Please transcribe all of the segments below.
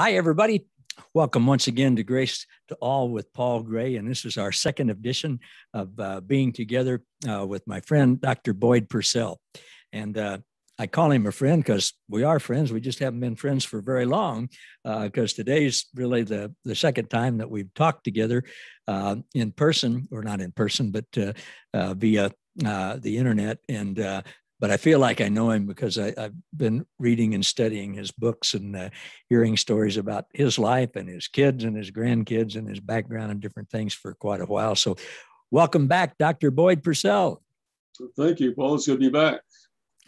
Hi, everybody. Welcome once again to Grace to All with Paul Gray. And this is our second edition of uh, being together uh, with my friend, Dr. Boyd Purcell. And uh, I call him a friend because we are friends. We just haven't been friends for very long because uh, today's really the, the second time that we've talked together uh, in person, or not in person, but uh, via the internet. And but I feel like I know him because I, have been reading and studying his books and uh, hearing stories about his life and his kids and his grandkids and his background and different things for quite a while. So, welcome back, Dr. Boyd Purcell. Thank you, Paul. It's good to be back.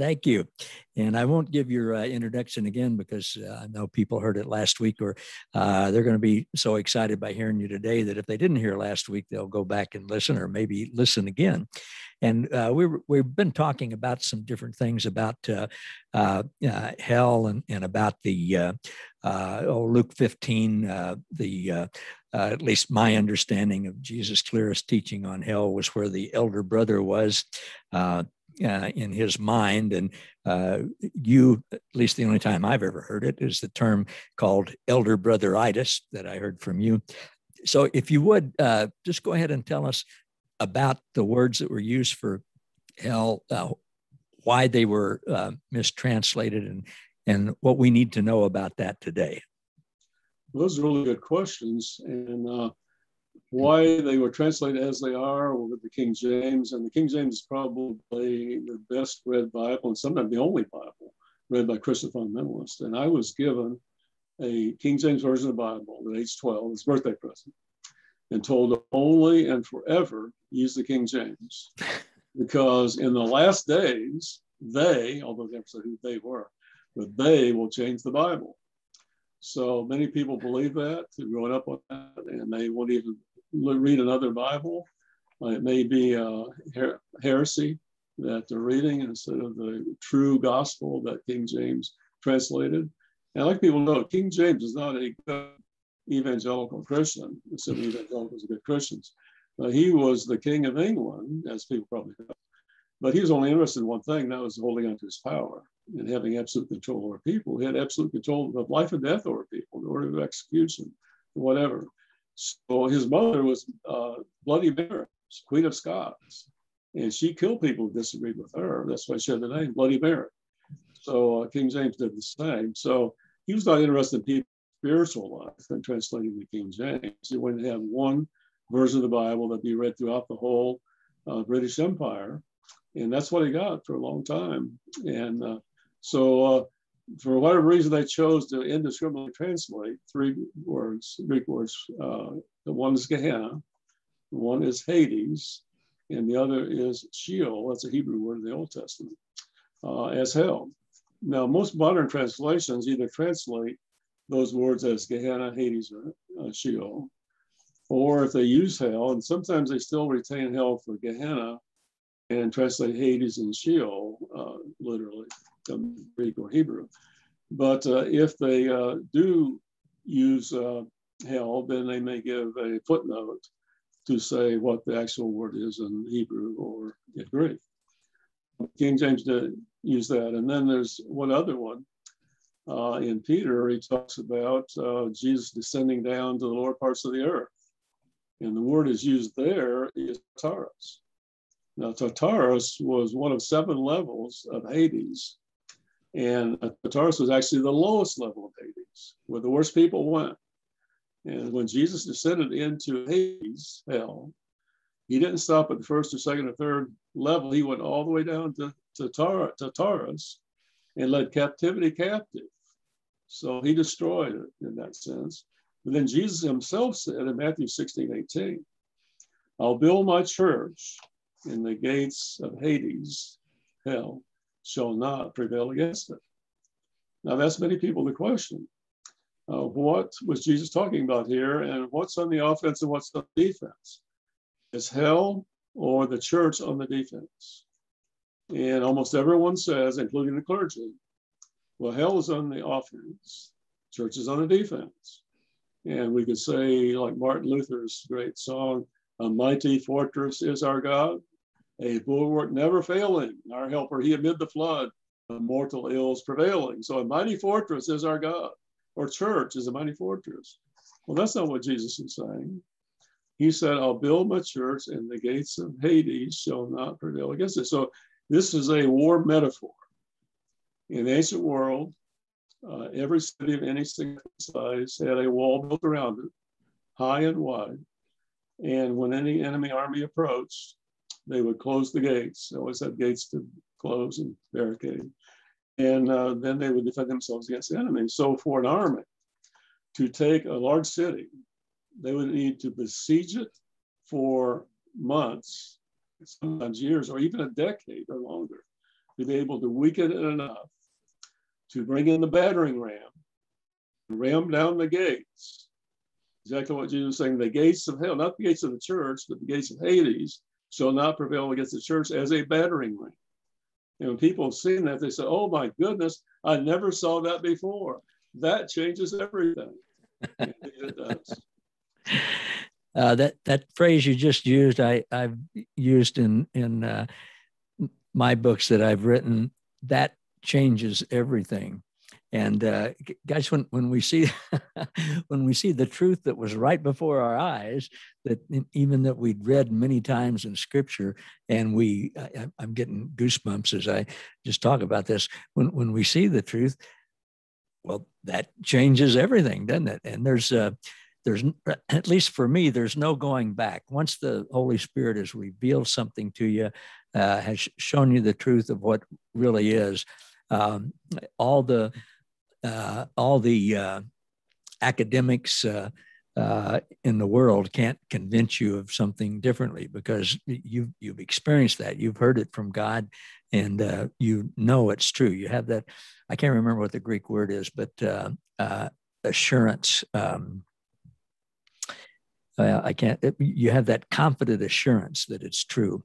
Thank you. And I won't give your uh, introduction again because uh, I know people heard it last week, or uh, they're going to be so excited by hearing you today that if they didn't hear last week, they'll go back and listen or maybe listen again. And uh, we we've been talking about some different things about uh, uh, hell and, and about the oh, Luke 15, the at least my understanding of Jesus' clearest teaching on hell was where the elder brother was. Uh, in his mind. And uh, you, at least the only time I've ever heard it, is the term called elder brother brotheritis that I heard from you. So, if you would uh, just go ahead and tell us about the words that were used for hell, uh, why they were uh, mistranslated, and and what we need to know about that today. Those are really good questions, and uh, why they were translated as they are with the King James. And the King James is probably the best read Bible and sometimes the only Bible read by Christian fundamentalists. And I was given a King James version of the Bible at age 12, his birthday present, and told only and forever use the King James. Because in the last days, they, although they never said who they were, but they will change the Bible. So many people believe that, growing up on that, and they won't even read another Bible. Uh, it may be a her- heresy that they're reading instead of the true gospel that King James translated. And I like people know, King James is not a good evangelical Christian. Some evangelicals are good Christians. Uh, he was the king of England, as people probably know. But he was only interested in one thing, that was holding on to his power and having absolute control over people. He had absolute control of life and death over people, the order of execution, whatever. So his mother was uh, Bloody Mary, Queen of Scots, and she killed people who disagreed with her. That's why she had the name Bloody Mary. So uh, King James did the same. So he was not interested in people's spiritual life and translating the King James. He wanted to have one version of the Bible that be read throughout the whole uh, British Empire, and that's what he got for a long time. And uh, so uh, for whatever reason, they chose to indiscriminately translate three words, Greek words. Uh, the one is Gehenna, one is Hades, and the other is Sheol. That's a Hebrew word in the Old Testament, uh, as hell. Now, most modern translations either translate those words as Gehenna, Hades, or uh, Sheol, or if they use hell, and sometimes they still retain hell for Gehenna and translate Hades and Sheol uh, literally. Greek or Hebrew. But uh, if they uh, do use uh, hell, then they may give a footnote to say what the actual word is in Hebrew or in Greek. King James did use that. And then there's one other one uh, in Peter, he talks about uh, Jesus descending down to the lower parts of the earth. And the word is used there is Tartarus. Now, Tartarus was one of seven levels of Hades and Tartarus was actually the lowest level of Hades, where the worst people went. And when Jesus descended into Hades, hell, he didn't stop at the first or second or third level. He went all the way down to, to, Tar- to Tartarus and led captivity captive. So he destroyed it in that sense. But then Jesus himself said in Matthew 16, 18, I'll build my church in the gates of Hades, hell, shall not prevail against it. Now, that's many people the question. Uh, what was Jesus talking about here, and what's on the offense and what's on the defense? Is hell or the church on the defense? And almost everyone says, including the clergy, well, hell is on the offense, church is on the defense. And we could say, like Martin Luther's great song, A Mighty Fortress is Our God a bulwark never failing, our helper, he amid the flood, the mortal ills prevailing. So a mighty fortress is our God. or church is a mighty fortress. Well, that's not what Jesus is saying. He said, I'll build my church and the gates of Hades shall not prevail against it. So this is a war metaphor. In the ancient world, uh, every city of any size had a wall built around it, high and wide. And when any enemy army approached, they would close the gates. They always had gates to close and barricade. And uh, then they would defend themselves against the enemy. So for an army to take a large city, they would need to besiege it for months, sometimes years, or even a decade or longer, to be able to weaken it enough to bring in the battering ram, ram down the gates. Exactly what Jesus was saying the gates of hell, not the gates of the church, but the gates of Hades, shall not prevail against the church as a battering ram. And when people have seen that, they say, oh my goodness, I never saw that before. That changes everything. it does. Uh, that that phrase you just used, I, I've used in in uh, my books that I've written. That changes everything. And uh, guys, when when we see when we see the truth that was right before our eyes, that even that we'd read many times in Scripture, and we, I, I'm getting goosebumps as I just talk about this. When when we see the truth, well, that changes everything, doesn't it? And there's uh, there's at least for me, there's no going back. Once the Holy Spirit has revealed something to you, uh, has shown you the truth of what really is, um, all the uh, all the uh, academics uh, uh, in the world can't convince you of something differently because you've you've experienced that. You've heard it from God, and uh, you know it's true. You have that. I can't remember what the Greek word is, but assurance. Um, I can't. You have that confident assurance that it's true,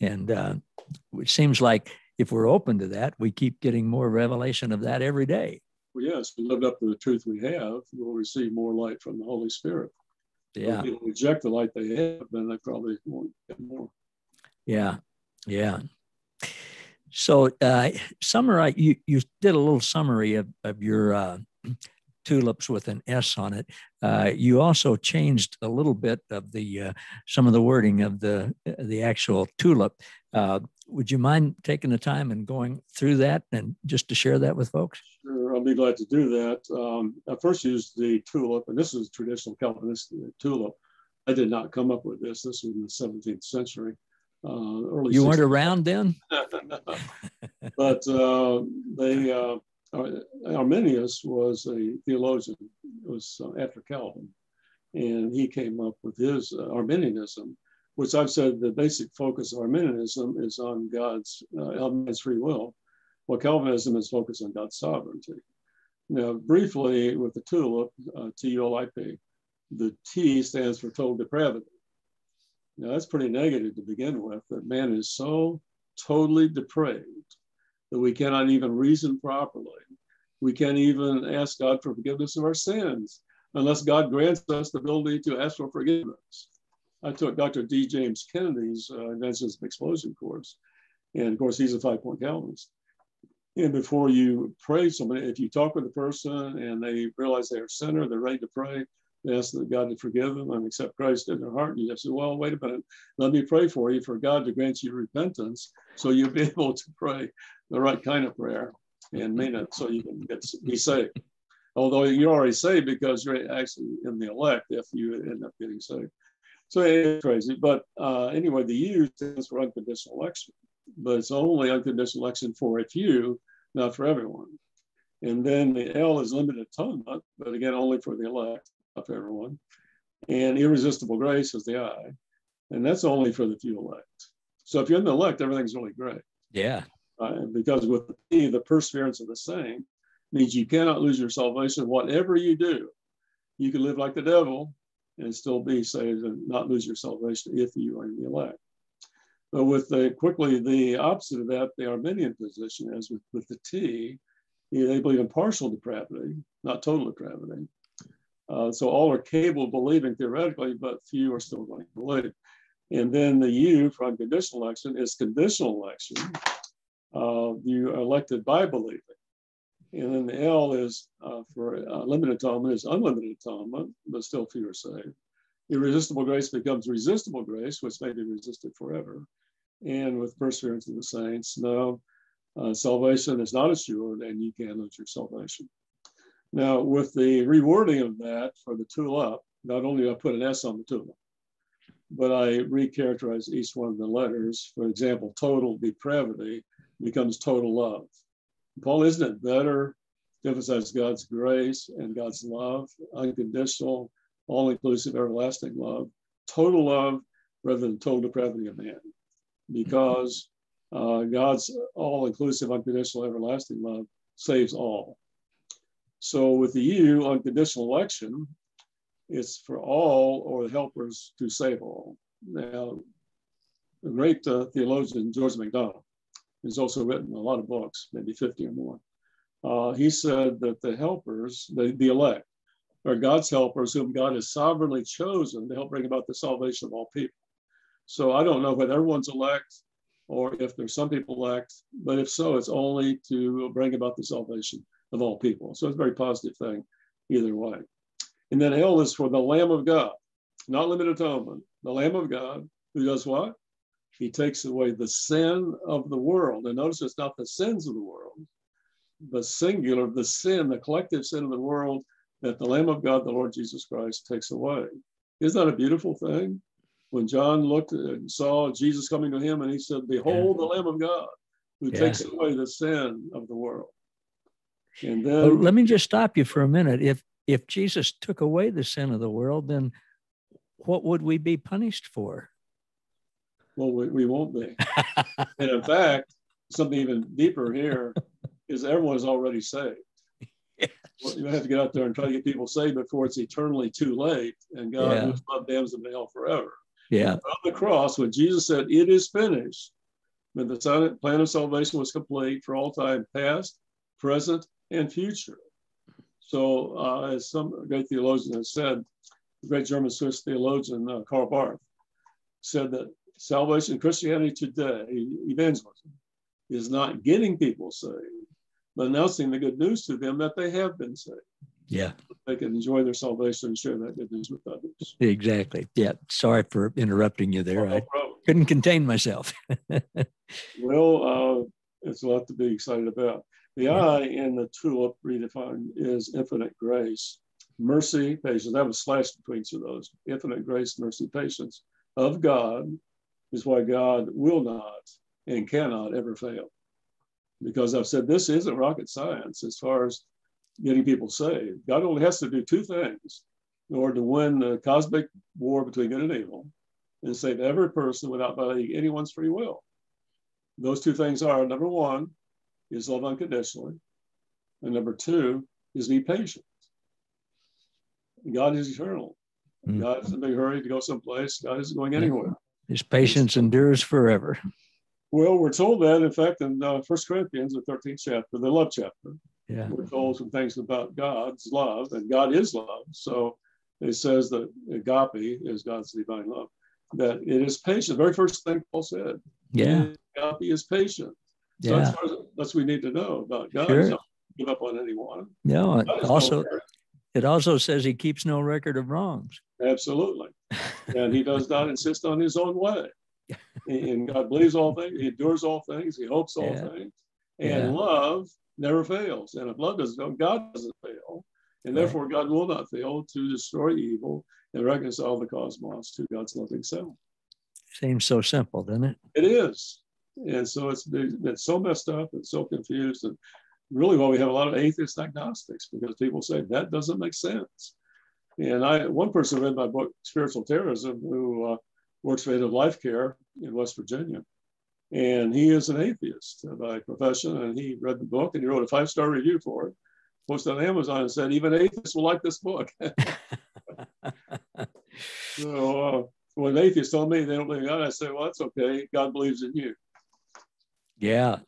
and it seems like if we're open to that, we keep getting more revelation of that every day well, yes, we live up to the truth we have, we'll receive more light from the Holy Spirit. Yeah. If people reject the light they have, then they probably won't get more. Yeah. Yeah. So, uh, summarize, you, you did a little summary of, of your uh, tulips with an S on it. Uh, you also changed a little bit of the uh, some of the wording of the the actual tulip. Uh, would you mind taking the time and going through that and just to share that with folks? Sure, I'll be glad to do that. Um, I first used the tulip, and this is traditional Calvinist tulip. I did not come up with this. This was in the 17th century. Uh, early you 16th. weren't around then? but uh, they uh, Arminius was a theologian, it was uh, after Calvin, and he came up with his uh, Arminianism, which I've said the basic focus of Arminianism is on God's uh, free will, while Calvinism is focused on God's sovereignty. Now, briefly with the tulip, uh, T-U-L-I-P, the T stands for total depravity. Now, that's pretty negative to begin with, that man is so totally depraved that we cannot even reason properly. We can't even ask God for forgiveness of our sins unless God grants us the ability to ask for forgiveness. I took Dr. D. James Kennedy's uh, Evangelism Explosion course, and of course, he's a five point Calvinist. And before you pray somebody, if you talk with a person and they realize they're a sinner, they're ready to pray, they ask God to forgive them and accept Christ in their heart. And you just say, well, wait a minute, let me pray for you for God to grant you repentance so you'll be able to pray the right kind of prayer and mean it so you can get be saved. Although you're already saved because you're actually in the elect if you end up getting saved. So it's crazy. But uh, anyway, the U stands for unconditional election, but it's only unconditional election for a few, not for everyone. And then the L is limited atonement, but again, only for the elect, not for everyone. And irresistible grace is the I, and that's only for the few elect. So if you're in the elect, everything's really great. Yeah. Uh, because with me, the perseverance of the saint means you cannot lose your salvation. Whatever you do, you can live like the devil and still be saved and not lose your salvation if you are in the elect. But with the quickly the opposite of that, the Arminian position as with, with the T, they believe in partial depravity, not total depravity. Uh, so all are capable of believing theoretically, but few are still going to believe. And then the U for unconditional election is conditional election. Uh, you are elected by believing. And then the L is uh, for uh, limited atonement is unlimited atonement, but still few are saved. Irresistible grace becomes resistible grace, which may be resisted forever. And with perseverance of the saints, no, uh, salvation is not assured and you can lose your salvation. Now, with the rewording of that for the tulip, not only do I put an S on the tulip, but I recharacterize each one of the letters. For example, total depravity becomes total love. Paul, isn't it better to emphasize God's grace and God's love, unconditional, all inclusive, everlasting love, total love rather than total depravity of man? Because uh, God's all inclusive, unconditional, everlasting love saves all. So with the U, unconditional election, it's for all or the helpers to save all. Now, the great uh, theologian George MacDonald has also written a lot of books, maybe 50 or more. Uh, he said that the helpers, the, the elect, are God's helpers whom God has sovereignly chosen to help bring about the salvation of all people. So I don't know whether everyone's elect or if there's some people elect, but if so, it's only to bring about the salvation of all people. So it's a very positive thing either way. And then L is for the Lamb of God, not limited atonement. The Lamb of God who does what? He takes away the sin of the world. And notice it's not the sins of the world, but singular, the sin, the collective sin of the world that the Lamb of God, the Lord Jesus Christ, takes away. Isn't that a beautiful thing? When John looked and saw Jesus coming to him and he said, Behold yeah. the Lamb of God who yeah. takes away the sin of the world. And then well, let me just stop you for a minute. If if Jesus took away the sin of the world, then what would we be punished for? Well, we, we won't be. and in fact, something even deeper here is everyone is already saved. Yes. Well, you have to get out there and try to get people saved before it's eternally too late, and God yeah. who's love damns them to hell forever. Yeah. On the cross, when Jesus said, "It is finished," when the plan of salvation was complete for all time, past, present, and future. So, uh, as some great theologian has said, the great German Swiss theologian uh, Karl Barth said that salvation, Christianity today, evangelism, is not getting people saved, but announcing the good news to them that they have been saved. Yeah. They can enjoy their salvation and share that good news with others. Exactly. Yeah. Sorry for interrupting you there. Oh, no I couldn't contain myself. well, uh, it's a lot to be excited about. The I in the tulip redefined is infinite grace, mercy, patience. That was slashed between each of those. Infinite grace, mercy, patience of God is why God will not and cannot ever fail. Because I've said this isn't rocket science as far as getting people saved. God only has to do two things in order to win the cosmic war between good and evil and save every person without violating anyone's free will. Those two things are number one, is love unconditionally. And number two is be patient. God is eternal. Mm. God is in a big hurry to go someplace. God isn't going anywhere. His patience endures forever. Well, we're told that, in fact, in uh, 1 Corinthians, the 13th chapter, the love chapter, yeah. we're told some things about God's love, and God is love. So it says that agape is God's divine love, that it is patient. The very first thing Paul said. Yeah. Agape is patient. So yeah. that's, that's what we need to know about God. Sure. Give up on anyone. No, also, it also says he keeps no record of wrongs. Absolutely. And he does not insist on his own way. And God believes all things, he endures all things, he hopes all yeah. things. And yeah. love never fails. And if love doesn't go, God doesn't fail. And right. therefore, God will not fail to destroy evil and reconcile the cosmos to God's loving self. Seems so simple, doesn't it? It is. And so it's been so messed up and so confused. And really, why well, we have a lot of atheist agnostics because people say that doesn't make sense. And I, one person read my book, Spiritual Terrorism, who uh, works for Native Life Care in West Virginia. And he is an atheist by profession. And he read the book and he wrote a five star review for it, posted on Amazon and said, even atheists will like this book. so uh, when atheists tell me they don't believe in God, I say, well, that's okay. God believes in you. Yeah.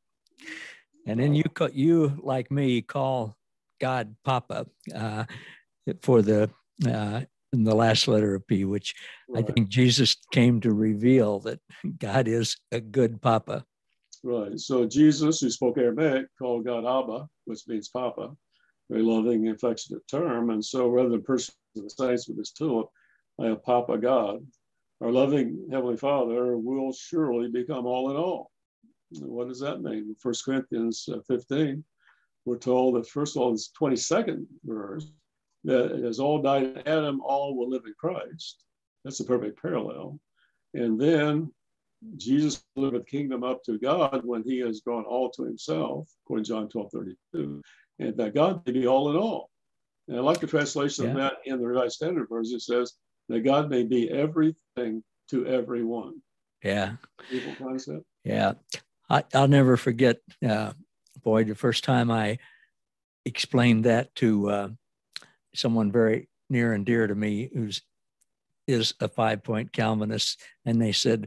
And then you, you like me, call God Papa uh, for the uh, in the last letter of P, which right. I think Jesus came to reveal that God is a good Papa. Right. So Jesus, who spoke Aramaic, called God Abba, which means Papa, very loving, affectionate term. And so rather than person the saints with this tulip, I have Papa God. Our loving Heavenly Father will surely become all in all. What does that mean? First Corinthians uh, 15, we're told that first of all, this 22nd verse, that as all died in Adam, all will live in Christ. That's a perfect parallel. And then Jesus delivered the kingdom up to God when he has drawn all to himself, according to John 12 32, and that God may be all in all. And I like the translation yeah. of that in the Revised Standard Version. It says that God may be everything to everyone. Yeah. Concept. Yeah. I, will never forget, uh, boy, the first time I explained that to uh, someone very near and dear to me who's is a five point Calvinist, and they said,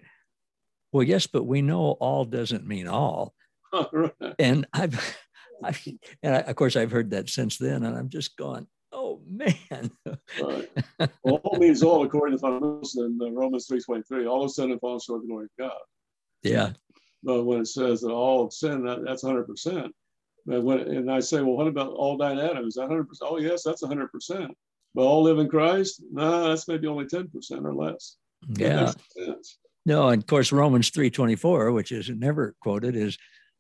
well, yes, but we know all doesn't mean all. And I've, I've and I, of course, I've heard that since then, and I'm just going, oh man. right. Well, all means all according to in uh, Romans 3.23. All of sin and fallen short of the glory of God. Yeah. But when it says that all of sin, that, that's 100%. But when, and I say, well, what about all? Is that 100%? Oh, yes, that's 100%. But all live in Christ? No, nah, that's maybe only 10% or less. Yeah. No, and of course Romans 3:24, which is never quoted, is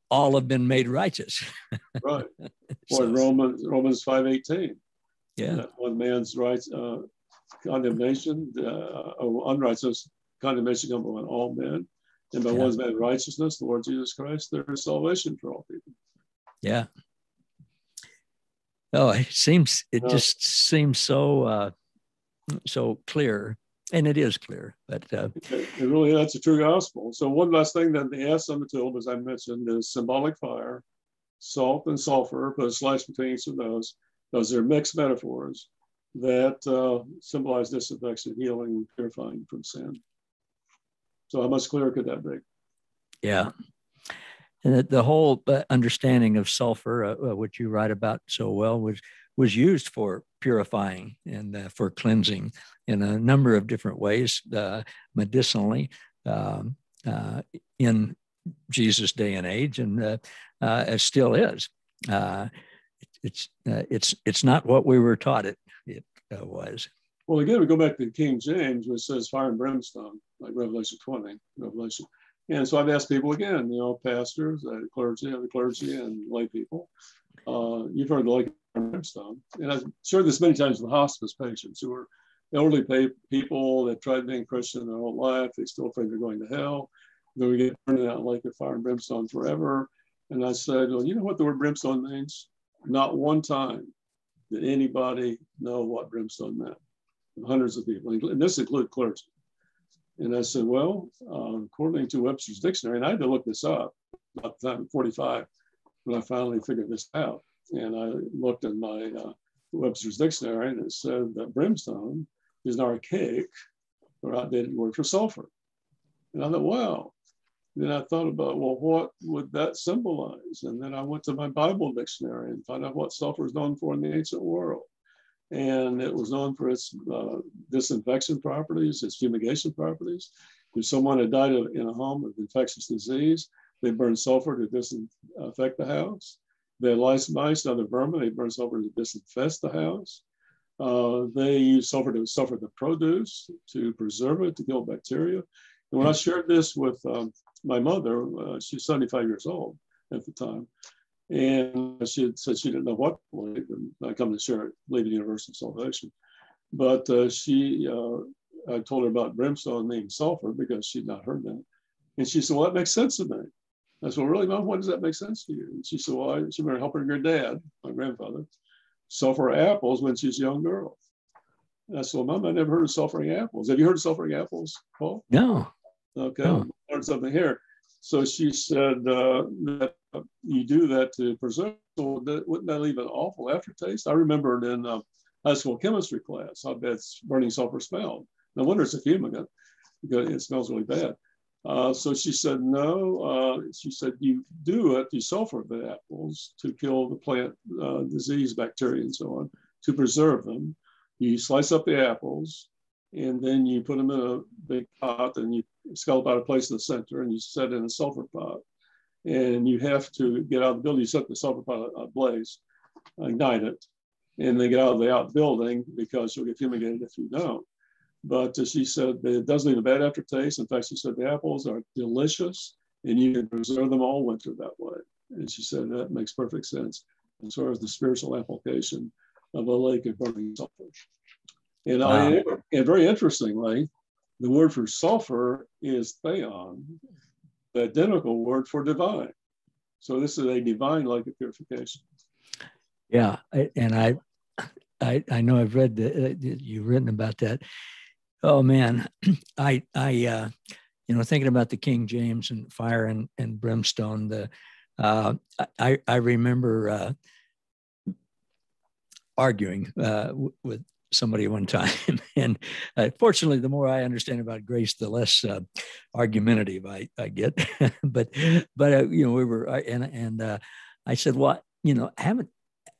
all have been made righteous. right. Or so, Romans Romans 5:18. Yeah. one man's rights uh, condemnation, uh, unrighteous condemnation come upon all men. And by yeah. one man's righteousness, the Lord Jesus Christ, there is salvation for all people. Yeah. Oh, it seems it just seems so uh, so clear and it is clear. But uh, it, really that's a true gospel. So one last thing that the S on the tulip, as I mentioned, is symbolic fire, salt and sulfur. Put a slice between each of those. Those are mixed metaphors that uh, symbolize disinfection, healing, and purifying from sin. So how much clearer could that be? Yeah. And the whole uh, understanding of sulfur, uh, uh, which you write about so well, was was used for purifying and uh, for cleansing in a number of different ways, uh, medicinally, um, uh, in Jesus' day and age, and it still is. It's it's it's not what we were taught it it was. Well, again, we go back to King James, which says fire and brimstone, like Revelation 20, Revelation. And so I've asked people again, you know, pastors, uh, clergy, other clergy, and lay people. Uh, you've heard the Lake brimstone, and I've shared this many times with hospice patients who are elderly people that tried being Christian their whole life. They still think they're going to hell. Then we get burned out like a fire and brimstone forever. And I said, well, you know what the word brimstone means? Not one time did anybody know what brimstone meant. Hundreds of people, and this includes clergy. And I said, well, uh, according to Webster's dictionary, and I had to look this up about the time 45 when I finally figured this out. And I looked in my uh, Webster's dictionary and it said that brimstone is an archaic or outdated word for sulfur. And I thought, wow. Then I thought about, well, what would that symbolize? And then I went to my Bible dictionary and found out what sulfur is known for in the ancient world. And it was known for its uh, disinfection properties, its fumigation properties. If someone had died in a home of infectious disease, they burned sulfur to disinfect the house. They lice, mice, and other vermin. They burned sulfur to disinfest the house. Uh, they used sulfur to sulfur the produce, to preserve it, to kill bacteria. And when I shared this with um, my mother, uh, she's 75 years old at the time, and she had said she didn't know what to believe, and I come to share it, Leaving Universal Salvation. But uh, she, uh, I told her about brimstone being sulfur because she'd not heard that. And she said, well, that makes sense to me. I said, well, really, Mom, why does that make sense to you? And she said, well, I, she been helping her dad, my grandfather, sulfur apples when she's a young girl. And I said, well, Mom, I never heard of sulfuring apples. Have you heard of sulfuring apples, Paul? No. Okay, no. learn something here. So she said uh, that you do that to preserve. So that, wouldn't that leave an awful aftertaste? I remember in uh, high school chemistry class how bad burning sulfur smelled. No wonder it's a fumigant because it smells really bad. Uh, so she said, no. Uh, she said, you do it, you sulfur the apples to kill the plant uh, disease, bacteria, and so on, to preserve them. You slice up the apples, and then you put them in a big pot, and you scallop out a place in the center, and you set in a sulfur pot. and you have to get out of the building. You set the sulfur pot ablaze, ignite it, and then get out of the outbuilding because you'll get fumigated if you don't. But uh, she said it doesn't leave a bad aftertaste. In fact, she said the apples are delicious and you can preserve them all winter that way. And she said that makes perfect sense as far as the spiritual application of a lake of burning sulfur. And, wow. I, and very interestingly, the word for sulfur is theon, the identical word for divine. So this is a divine like purification. Yeah, and I, I, I know I've read that you've written about that. Oh man, I, I, uh, you know, thinking about the King James and fire and, and brimstone. The, uh, I, I remember uh, arguing uh, with somebody one time. and uh, fortunately, the more I understand about grace, the less uh, argumentative I, I get. but but uh, you know, we were and and uh, I said, well, you know, haven't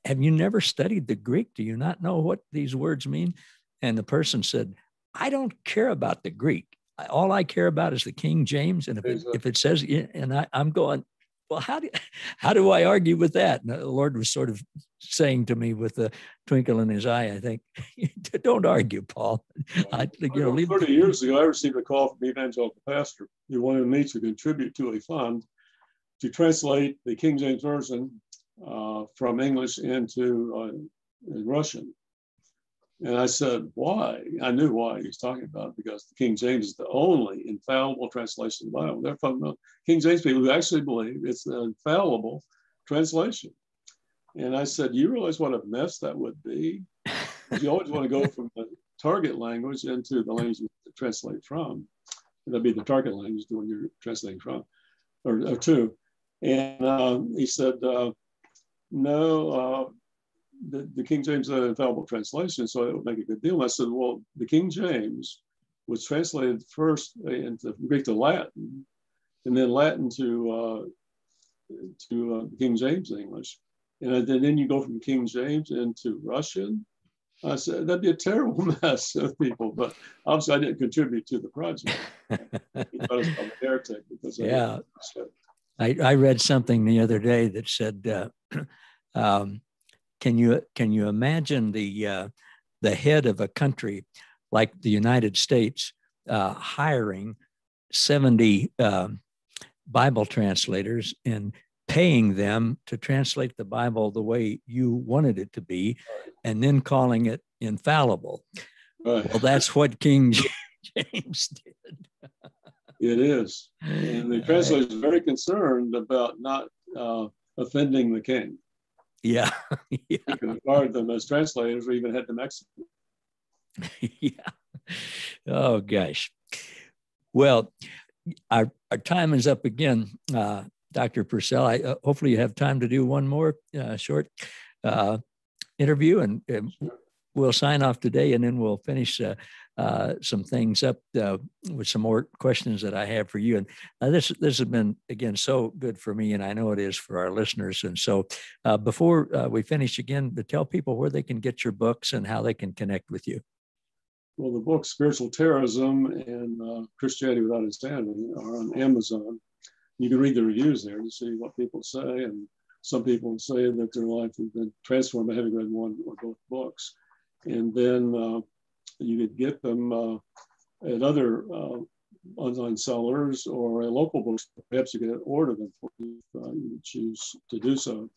have you never studied the Greek? Do you not know what these words mean? And the person said, I don't care about the Greek. All I care about is the King James. And if it, if it says, and I, I'm going, well, how do how do I argue with that? And the Lord was sort of saying to me with a twinkle in his eye, I think, don't argue, Paul. I, you know, leave- 30 years ago, I received a call from an evangelical pastor who wanted me to contribute to a fund to translate the King James Version uh, from English into uh, Russian. And I said, why? I knew why he was talking about it because the King James is the only infallible translation of the Bible. They're talking about King James people who actually believe it's an infallible translation. And I said, you realize what a mess that would be? You always want to go from the target language into the language you translate from. That'd be the target language the one you're translating from, or, or to. And um, he said, uh, no, uh, the, the King James is an infallible translation, so it would make a good deal. And I said, well, the King James was translated first into Greek to Latin, and then Latin to uh, to uh, King James English, and then then you go from King James into Russian. I said that'd be a terrible mess of people, but obviously I didn't contribute to the project. I was a heretic because yeah. I, I, read something the other day that said uh, um, can you can you imagine the uh, the head of a country like the United States uh, hiring 70 um, Bible translators and paying them to translate the Bible the way you wanted it to be, and then calling it infallible? Right. Well, that's what King James did. it is, and the translator is very concerned about not uh, offending the king. Yeah. yeah. You can acquire them as translators or even head to Mexico. yeah. Oh, gosh. Well, our, our time is up again. Uh, Dr. Purcell, I, uh, hopefully you have time to do one more uh, short uh, interview and, and we'll sign off today and then we'll finish uh, uh, some things up uh, with some more questions that I have for you. And uh, this this has been again so good for me, and I know it is for our listeners. And so, uh, before uh, we finish again, to tell people where they can get your books and how they can connect with you. Well, the books "Spiritual Terrorism" and "Christianity Without Insanity" are on Amazon. You can read the reviews there to see what people say, and some people say that their life has been transformed by having read one or both books. And then you could get them uh, at other uh, online sellers or a local bookstore. Perhaps you could order them for you if uh, you choose to do so.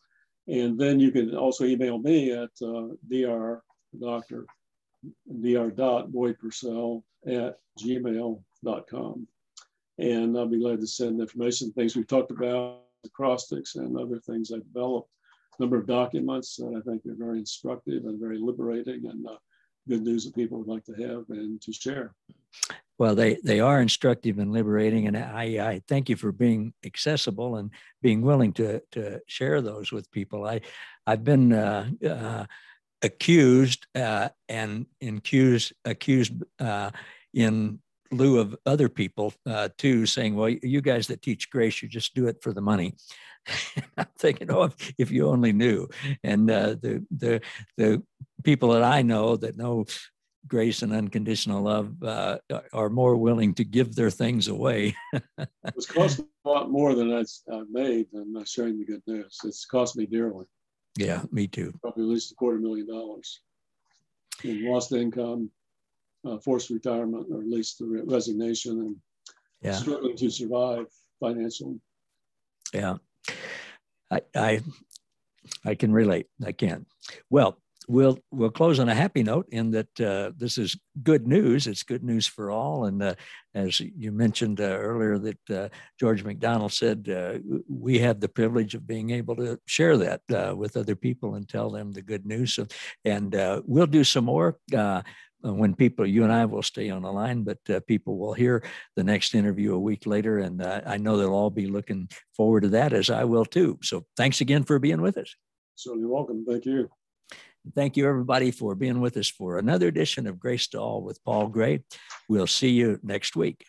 And then you can also email me at uh, dr doctor dr.boydpurcell at gmail.com. And I'll be glad to send information, things we've talked about, acrostics and other things I've developed. Number of documents that I think are very instructive and very liberating and uh, good news that people would like to have and to share. Well, they, they are instructive and liberating, and I, I thank you for being accessible and being willing to, to share those with people. I, I've been uh, uh, accused uh, and accused accused uh, in lieu of other people uh, too, saying, "Well, you guys that teach grace, you just do it for the money." I'm thinking, oh, if, if, you only knew. And uh, the the the people that I know that know grace and unconditional love uh, are more willing to give their things away. it's cost a lot more than I've made than sharing the good news. It's cost me dearly. Yeah, me too. Probably at least a quarter million dollars in lost income, uh, forced retirement, or at least the resignation, and yeah. struggling to survive financially. Yeah, I, I, I can relate. I can. Well, we'll we'll close on a happy note in that uh, this is good news. It's good news for all. And uh, as you mentioned uh, earlier, that uh, George MacDonald said, uh, we have the privilege of being able to share that uh, with other people and tell them the good news. So, and we'll do some more. Uh, when people, you and I will stay on the line, but uh, people will hear the next interview a week later. And uh, I know they'll all be looking forward to that, as I will too. So thanks again for being with us. So you're welcome. Thank you. Thank you, everybody, for being with us for another edition of Grace to All with Paul Gray. We'll see you next week.